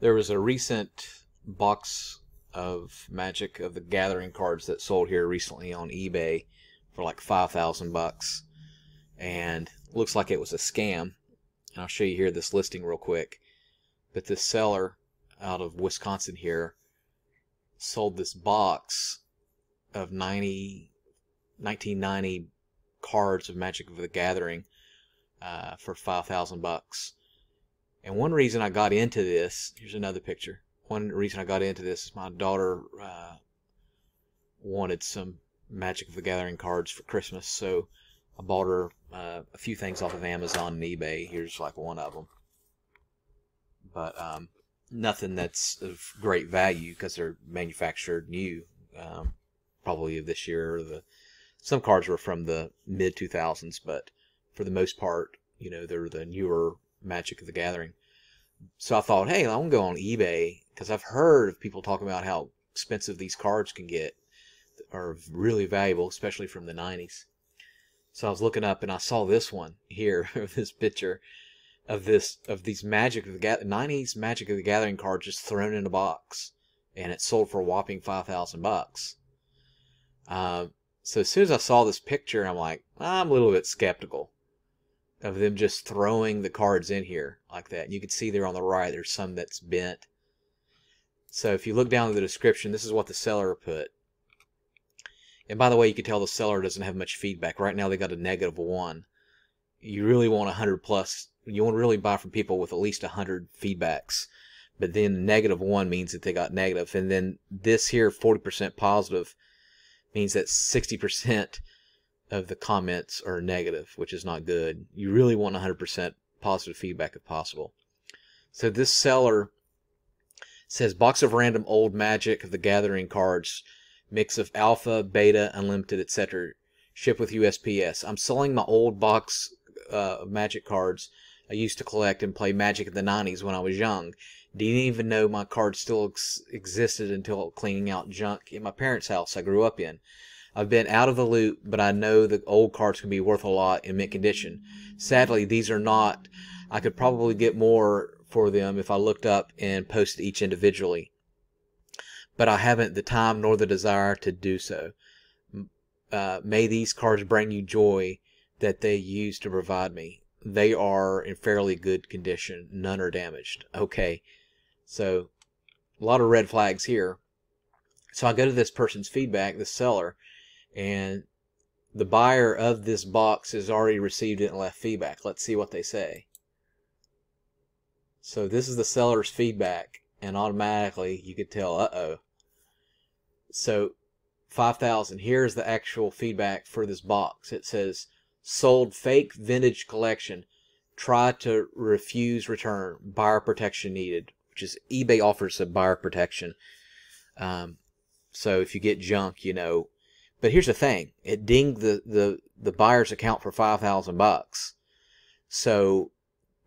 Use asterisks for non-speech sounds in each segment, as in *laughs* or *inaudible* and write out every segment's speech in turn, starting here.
There was a recent box of Magic of the Gathering cards that sold here recently on eBay for like five thousand bucks, and looks like it was a scam. And I'll show you here this listing real quick. But this seller out of Wisconsin here sold this box of 90, 1990 cards of Magic of the Gathering uh, for five thousand bucks. And one reason I got into this, here's another picture. One reason I got into this is my daughter uh, wanted some Magic of the Gathering cards for Christmas, so I bought her uh, a few things off of Amazon and eBay. Here's like one of them, but um, nothing that's of great value because they're manufactured new, um, probably of this year. The some cards were from the mid 2000s, but for the most part, you know, they're the newer Magic of the Gathering. So I thought, hey, I'm gonna go on eBay because I've heard of people talking about how expensive these cards can get, are really valuable, especially from the 90s. So I was looking up and I saw this one here, *laughs* this picture of this of these Magic of the Ga- 90s Magic of the Gathering cards just thrown in a box, and it sold for a whopping five thousand bucks. Uh, so as soon as I saw this picture, I'm like, I'm a little bit skeptical of them just throwing the cards in here like that. You can see there on the right, there's some that's bent. So if you look down in the description, this is what the seller put. And by the way, you can tell the seller doesn't have much feedback. Right now they got a negative one. You really want 100 plus. You want to really buy from people with at least 100 feedbacks. But then negative one means that they got negative. And then this here, 40% positive, means that 60% of the comments are negative, which is not good. You really want 100% positive feedback if possible. So this seller says box of random old magic of the gathering cards, mix of alpha, beta, unlimited, etc. Ship with USPS. I'm selling my old box uh, of magic cards I used to collect and play magic in the 90s when I was young. Didn't even know my cards still ex- existed until cleaning out junk in my parents' house I grew up in. I've been out of the loop, but I know the old cards can be worth a lot in mint condition. Sadly, these are not. I could probably get more for them if I looked up and posted each individually. But I haven't the time nor the desire to do so. Uh, may these cards bring you joy that they used to provide me. They are in fairly good condition. None are damaged. Okay. So, a lot of red flags here. So I go to this person's feedback, the seller, and the buyer of this box has already received it and left feedback. Let's see what they say. So this is the seller's feedback, and automatically you could tell, uh-oh. So 5,000. Here's the actual feedback for this box. It says, sold fake vintage collection. Try to refuse return. Buyer protection needed, which is eBay offers a buyer protection. Um, so if you get junk, you know. But here's the thing: it dinged the the the buyer's account for five thousand bucks. So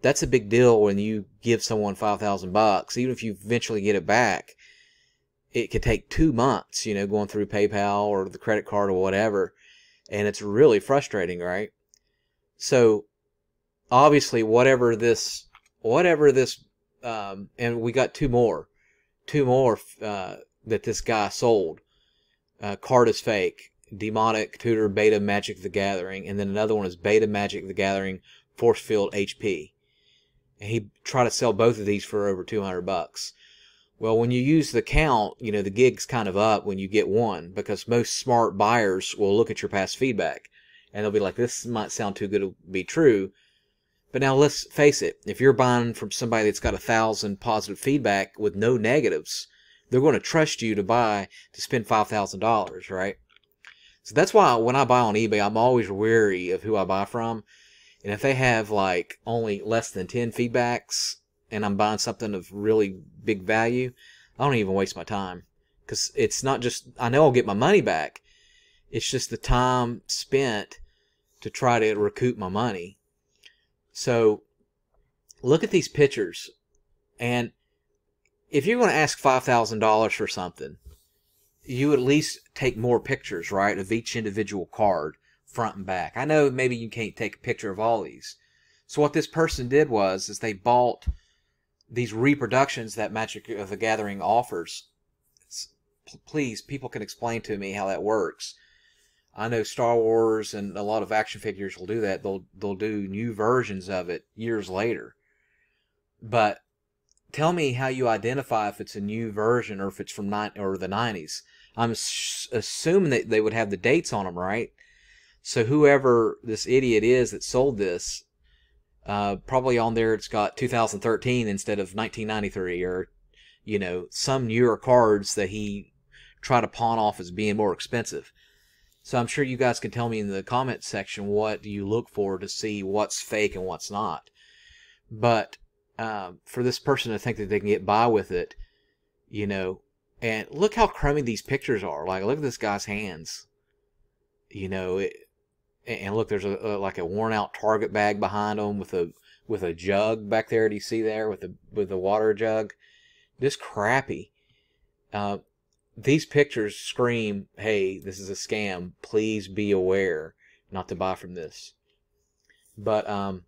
that's a big deal when you give someone five thousand bucks. Even if you eventually get it back, it could take two months. You know, going through PayPal or the credit card or whatever, and it's really frustrating, right? So obviously, whatever this, whatever this, um, and we got two more, two more. Uh, that this guy sold. Uh, card is fake. Demonic Tutor Beta Magic the Gathering, and then another one is Beta Magic the Gathering Force Field HP. And he tried to sell both of these for over 200 bucks. Well, when you use the count, you know, the gig's kind of up when you get one because most smart buyers will look at your past feedback and they'll be like, this might sound too good to be true. But now let's face it, if you're buying from somebody that's got a thousand positive feedback with no negatives, they're going to trust you to buy to spend $5,000, right? So that's why when I buy on eBay, I'm always wary of who I buy from. And if they have like only less than 10 feedbacks and I'm buying something of really big value, I don't even waste my time. Because it's not just, I know I'll get my money back. It's just the time spent to try to recoup my money. So look at these pictures and if you're going to ask $5,000 for something, you at least take more pictures, right, of each individual card, front and back. I know maybe you can't take a picture of all these. So what this person did was, is they bought these reproductions that Magic of the Gathering offers. Please, people can explain to me how that works. I know Star Wars and a lot of action figures will do that. They'll they'll do new versions of it years later. But tell me how you identify if it's a new version or if it's from nine or the 90s. I'm assuming that they would have the dates on them, right? So whoever this idiot is that sold this, uh, probably on there it's got 2013 instead of 1993, or you know some newer cards that he tried to pawn off as being more expensive. So I'm sure you guys can tell me in the comment section what you look for to see what's fake and what's not. But um, for this person to think that they can get by with it, you know, and look how crummy these pictures are. Like, look at this guy's hands. You know, it, and look, there's a, a, like a worn out Target bag behind him with a with a jug back there. Do you see there with the with the water jug? This crappy. Uh, these pictures scream, "Hey, this is a scam. Please be aware not to buy from this." But um,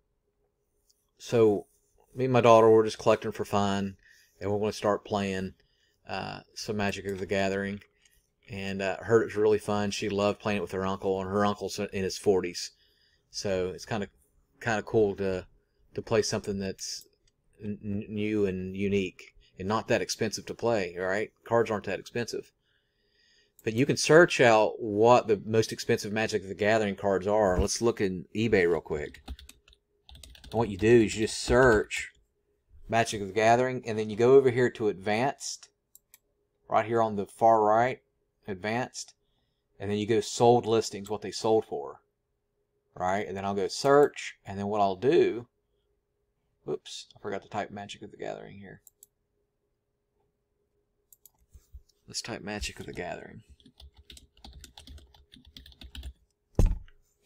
so me and my daughter were just collecting for fun, and we're going to start playing uh, some Magic of the Gathering. And uh, heard it was really fun. She loved playing it with her uncle, and her uncle's in his 40s, so it's kind of kind of cool to to play something that's new and unique and not that expensive to play. All right, cards aren't that expensive. But you can search out what the most expensive Magic of the Gathering cards are. Let's look in eBay real quick. What you do is you just search Magic of the Gathering, and then you go over here to Advanced, right here on the far right, Advanced, and then you go Sold Listings, what they sold for, right? And then I'll go Search, and then what I'll do, whoops, I forgot to type Magic of the Gathering here. Let's type Magic of the Gathering.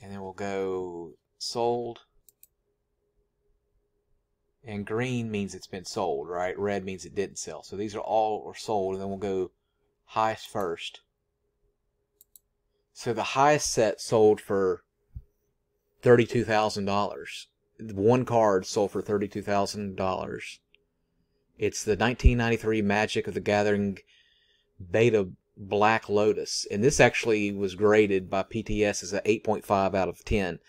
And then we'll go Sold, and green means it's been sold, right? Red means it didn't sell. So these are all are sold, and then we'll go highest first. So the highest set sold for thirty-two thousand dollars. One card sold for thirty-two thousand dollars. It's the 1993 Magic of the Gathering Beta Black Lotus, and this actually was graded by PTS as an 8.5 out of 10.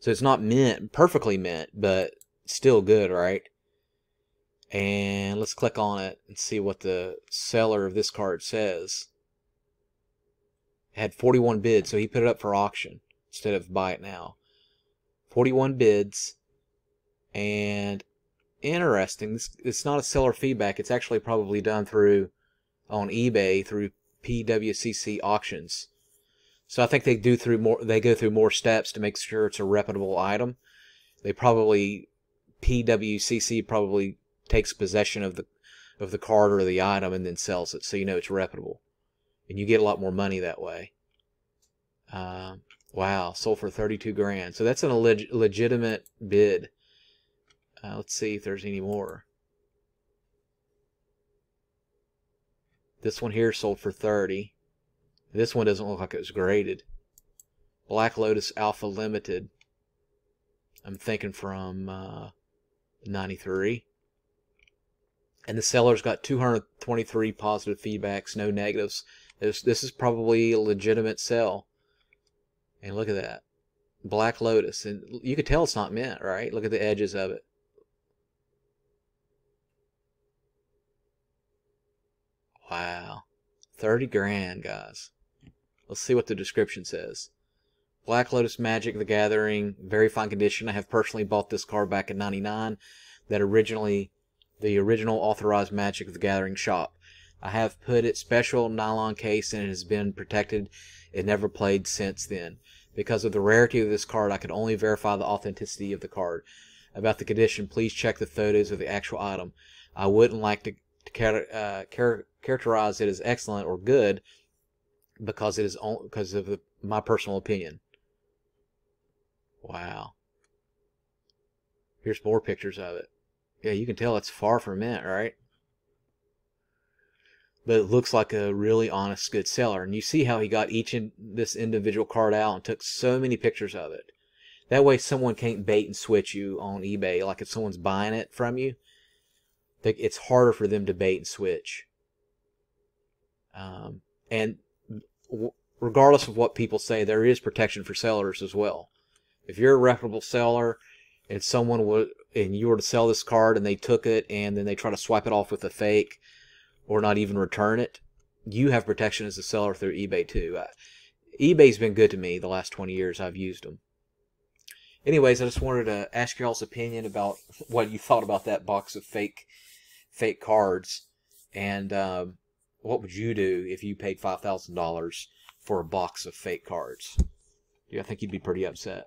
So it's not mint, perfectly mint, but still good, right? And let's click on it and see what the seller of this card says. It had 41 bids, so he put it up for auction instead of buy it now. 41 bids, and interesting. This, it's not a seller feedback. It's actually probably done through on eBay through PWCC auctions. So I think they do through more. They go through more steps to make sure it's a reputable item. They probably PWCC probably takes possession of the of the card or the item and then sells it, so you know it's reputable, and you get a lot more money that way. Uh, wow, sold for thirty-two grand. So that's a leg legitimate bid. Uh, let's see if there's any more. This one here sold for 30. This one doesn't look like it was graded. Black Lotus Alpha Limited. I'm thinking from uh, 93. And the seller's got 223 positive feedbacks, no negatives. This, this is probably a legitimate sell. And look at that. Black Lotus. And you could tell it's not mint, right? Look at the edges of it. Wow. 30 grand, guys. Let's see what the description says. Black Lotus Magic the Gathering, very fine condition. I have personally bought this card back in 99 that originally the original authorized Magic the Gathering shop. I have put it special nylon case and it has been protected and never played since then. Because of the rarity of this card, I could only verify the authenticity of the card. About the condition, please check the photos of the actual item. I wouldn't like to, to uh, characterize it as excellent or good because it is because of the, my personal opinion. Wow. Here's more pictures of it. Yeah, you can tell it's far from mint, right? But it looks like a really honest, good seller. And you see how he got each in this individual card out and took so many pictures of it. That way someone can't bait and switch you on eBay. Like if someone's buying it from you, it's harder for them to bait and switch. Um, and regardless of what people say, there is protection for sellers as well. If you're a reputable seller and someone would and you were to sell this card and they took it and then they try to swipe it off with a fake or not even return it, you have protection as a seller through eBay too. Uh, eBay's been good to me the last 20 years I've used them. Anyways, I just wanted to ask y'all's opinion about what you thought about that box of fake fake cards and um, what would you do if you paid $5,000 for a box of fake cards? Do you think you'd be pretty upset?